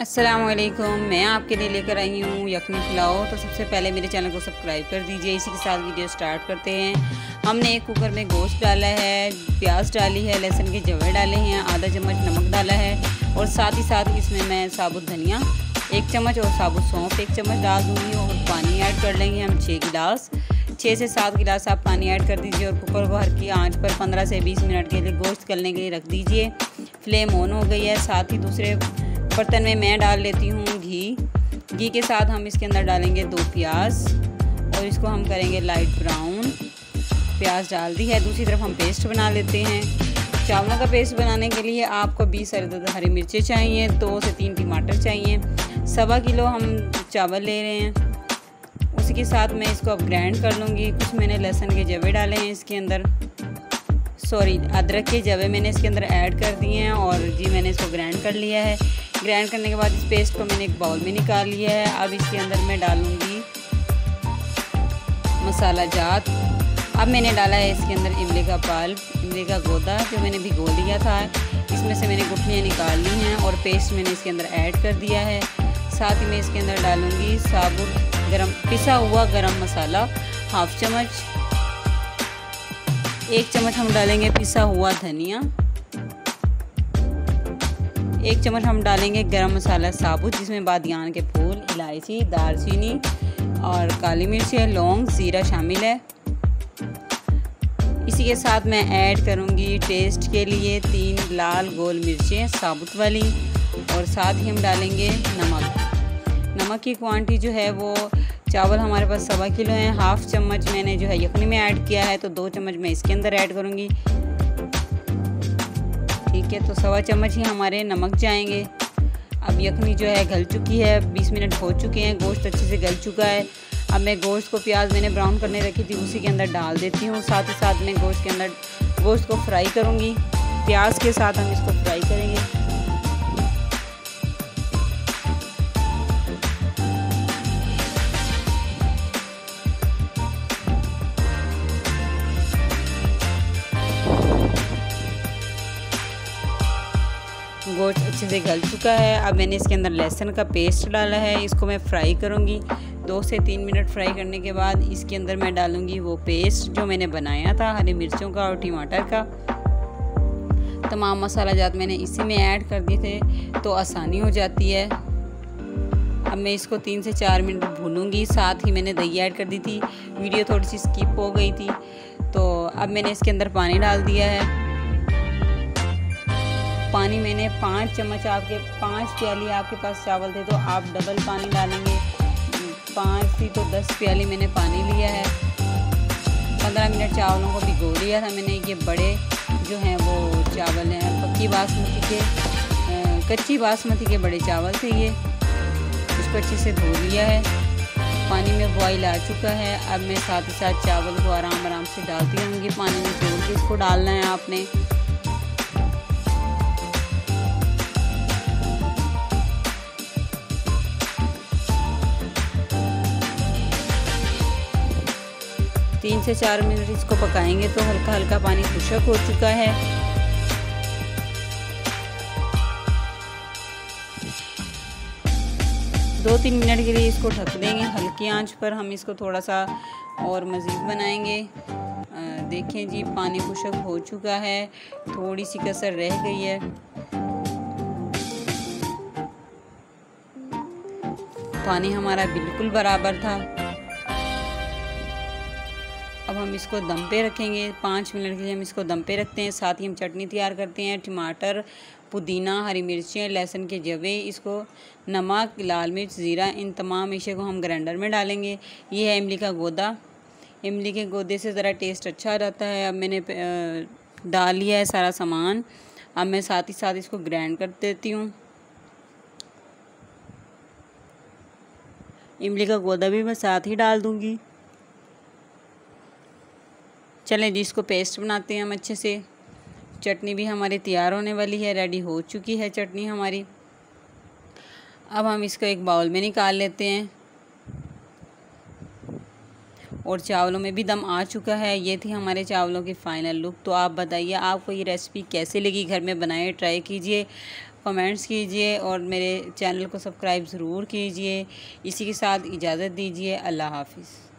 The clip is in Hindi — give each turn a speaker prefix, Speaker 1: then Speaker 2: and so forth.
Speaker 1: वालेकुम मैं आपके लिए लेकर आई हूँ यखनी पुलाव। तो सबसे पहले मेरे चैनल को सब्सक्राइब कर दीजिए। इसी के साथ वीडियो स्टार्ट करते हैं। हमने एक कुकर में गोश्त डाला है, प्याज डाली है, लहसुन के जवे डाले हैं, आधा चम्मच नमक डाला है और साथ ही साथ इसमें मैं साबुत धनिया एक चम्मच और साबुत सौंफ एक चम्मच डाल दूँगी और पानी ऐड कर लेंगे हम छः गिलास। छः से सात गिलास आप पानी ऐड कर दीजिए और कुकर को हर की आँच पर पंद्रह से बीस मिनट के लिए गोश्त करने के लिए रख दीजिए। फ्लेम ऑन हो गई है, साथ ही दूसरे बर्तन में मैं डाल लेती हूँ घी। घी के साथ हम इसके अंदर डालेंगे दो प्याज और इसको हम करेंगे लाइट ब्राउन प्याज डाल दी है, दूसरी तरफ़ हम पेस्ट बना लेते हैं। चावलों का पेस्ट बनाने के लिए आपको बीस हरी मिर्चें चाहिए, दो से तीन टमाटर चाहिए। सवा किलो हम चावल ले रहे हैं। उसी के साथ मैं इसको अब ग्राइंड कर लूँगी। कुछ मैंने लहसुन के जवे डाले हैं इसके अंदर। सॉरी अदरक के जवे मैंने इसके अंदर ऐड कर दिए हैं और जी मैंने इसको ग्राइंड कर लिया है। ग्राइंड करने के बाद इस पेस्ट को मैंने एक बाउल में निकाल लिया है। अब इसके अंदर मैं डालूँगी मसाला जात। अब मैंने डाला है इसके अंदर इमली का पाल, इमली का गोदा जो मैंने भिगो लिया था। इसमें से मैंने गुठलियाँ निकाल ली हैं और पेस्ट मैंने इसके अंदर ऐड कर दिया है। साथ ही मैं इसके अंदर डालूँगी साबुत गरम, पिसा हुआ गरम मसाला, हाफ़ चम्मच। एक चम्मच हम डालेंगे पिसा हुआ धनिया। एक चम्मच हम डालेंगे गरम मसाला साबुत, जिसमें बादियान के फूल, इलायची, दालचीनी और काली मिर्च है, लौंग, ज़ीरा शामिल है। इसी के साथ मैं ऐड करूँगी टेस्ट के लिए तीन लाल गोल मिर्चें साबुत वाली और साथ ही हम डालेंगे नमक। नमक की क्वांटिटी जो है वो चावल हमारे पास सवा किलो है हाफ़ चम्मच मैंने जो है यखनी में ऐड किया है तो दो चम्मच मैं इसके अंदर ऐड करूँगी। ठीक है तो सवा चम्मच ही हमारे नमक जाएँगे। अब यखनी जो है गल चुकी है 20 मिनट हो चुके हैं, गोश्त अच्छे से गल चुका है। अब मैं गोश्त को प्याज मैंने ब्राउन करने रखी थी, उसी के अंदर डाल देती हूँ। साथ ही साथ मैं गोश्त के अंदर, गोश्त को फ्राई करूँगी। प्याज के साथ हम इसको फ्राई करेंगे। गोश्त अच्छे से गल चुका है। अब मैंने इसके अंदर लहसुन का पेस्ट डाला है। इसको मैं फ्राई करूँगी। दो से तीन मिनट फ्राई करने के बाद इसके अंदर मैं डालूँगी वो पेस्ट जो मैंने बनाया था, हरी मिर्चों का और टमाटर का। तमाम मसाला जात मैंने इसी में ऐड कर दिए थे तो आसानी हो जाती है। अब मैं इसको तीन से चार मिनट भूनूँगी। साथ ही मैंने दही ऐड कर दी थी। वीडियो थोड़ी सी स्किप हो गई थी। तो अब मैंने इसके अंदर पानी डाल दिया है। पानी मैंने पाँच चम्मच आपके, पाँच प्याली आपके पास चावल थे तो आप डबल पानी डालेंगे। पाँच थी तो दस प्याली मैंने पानी लिया है। पंद्रह मिनट चावलों को भिगो लिया था मैंने, ये बड़े जो हैं वो चावल हैं, पक्की बासमती के कच्ची बासमती के बड़े चावल थे ये। इसको अच्छे से धो लिया है। पानी में बॉयल आ चुका है। अब मैं साथ ही साथ चावल को आराम आराम से डालती रहूँगी। पानी में छोड़ के इसको डालना है आपने। तीन से चार मिनट इसको पकाएँगे तो हल्का हल्का पानी खुशक हो चुका है। दो तीन मिनट के लिए इसको ढक देंगे। हल्की आँच पर हम इसको थोड़ा सा और मज़ीद बनाएँगे। देखें जी, पानी खुशक हो चुका है। थोड़ी सी कसर रह गई है। पानी हमारा बिल्कुल बराबर था। अब हम इसको दम पे रखेंगे। पाँच मिनट के लिए हम इसको दम पे रखते हैं। साथ ही हम चटनी तैयार करते हैं। टमाटर, पुदीना, हरी मिर्चें, लहसुन के जवे, इसको नमक, लाल मिर्च, ज़ीरा, इन तमाम इशे को हम ग्राइंडर में डालेंगे। ये है इमली का गोदा। इमली के गोदे से ज़रा टेस्ट अच्छा रहता है। अब मैंने डाल लिया है सारा सामान। अब मैं साथ ही साथ इसको ग्राइंड कर देती हूँ। इमली का गोदा भी मैं साथ ही डाल दूँगी। चलें जी, इसको पेस्ट बनाते हैं हम अच्छे से। चटनी भी हमारी तैयार होने वाली है रेडी हो चुकी है चटनी हमारी। अब हम इसको एक बाउल में निकाल लेते हैं। और चावलों में भी दम आ चुका है, ये थी हमारे चावलों की फ़ाइनल लुक तो आप बताइए, आपको ये रेसिपी कैसे लगी? घर में बनाए ट्राई कीजिए कमेंट्स कीजिए और मेरे चैनल को सब्सक्राइब ज़रूर कीजिए। इसी के साथ इजाज़त दीजिए, अल्लाह हाफिज़।